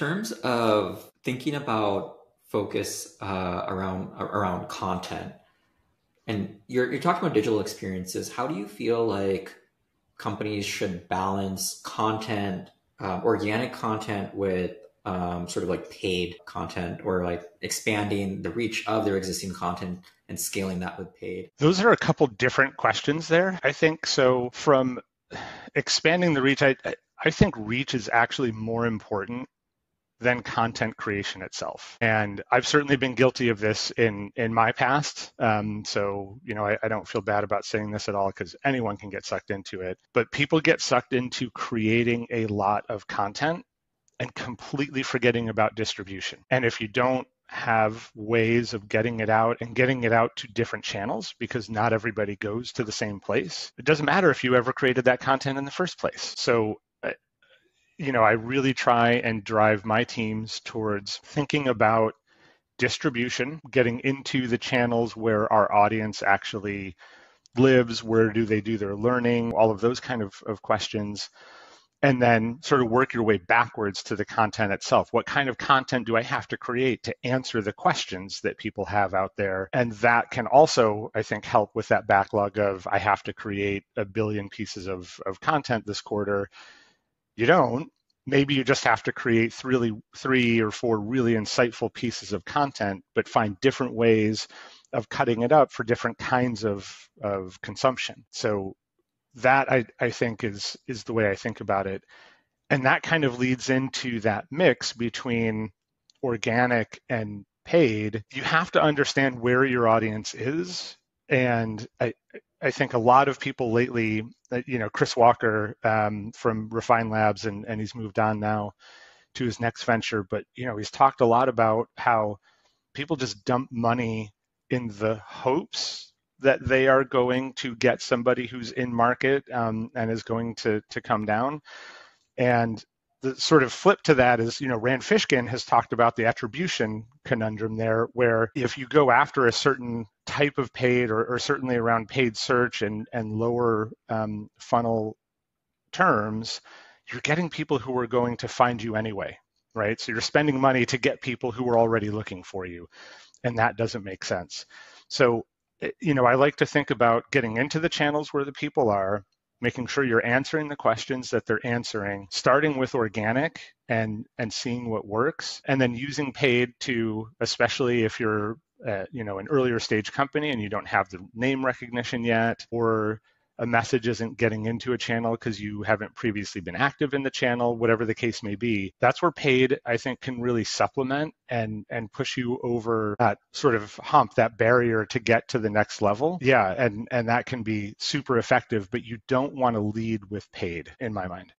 terms of thinking about focus uh, around around content, and you're you're talking about digital experiences, how do you feel like companies should balance content, uh, organic content, with um, sort of like paid content or like expanding the reach of their existing content and scaling that with paid? Those are a couple different questions there, I think. So, from expanding the reach, I, I think reach is actually more important than content creation itself. And I've certainly been guilty of this in in my past. Um, so you know, I, I, don't feel bad about saying this at all because anyone can get sucked into it. But people get sucked into creating a lot of content and completely forgetting about distribution. And if you don't have ways of getting it out and getting it out to different channels because not everybody goes to the same place. It doesn't matter if you ever created that content in the first place. So, you know, I really try and drive my teams towards thinking about distribution, getting into the channels where our audience actually lives, where do they do their learning, all of those kind of, of questions and then sort of work your way backwards to the content itself. What kind of content do I have to create to answer the questions that people have out there? And that can also, I think, help with that backlog of I have to create a billion pieces of, of content this quarter. You don't. Maybe you just have to create three, three or four really insightful pieces of content, but find different ways of cutting it up for different kinds of, of consumption. So that I, I think is is the way I think about it. And that kind of leads into that mix between organic and paid. You have to understand where your audience is. And I, I think a lot of people lately, uh, you know, Chris Walker um, from Refine Labs, and, and he's moved on now to his next venture. But, you know, he's talked a lot about how people just dump money in the hopes that they are going to get somebody who's in market um, and is going to to come down. And the sort of flip to that is, you know, Rand Fishkin has talked about the attribution conundrum there, where if you go after a certain type of paid or, or certainly around paid search and, and lower um, funnel terms, you're getting people who are going to find you anyway, right? So you're spending money to get people who are already looking for you, and that doesn't make sense. So Eh, you know, I like to think about getting into the channels where the people are, making sure you're answering the questions that they're answering, starting with organic and and seeing what works, and then using paid to, especially if you're uh, you know an earlier stage company and you don't have the name recognition yet, or a message isn't getting into a channel because you haven't previously been active in the channel, whatever the case may be. That's where paid, I think, can really supplement and and push you over that sort of hump, that barrier to get to the next level. Yeah, and and that can be super effective, but you don't want to lead with paid in my mind.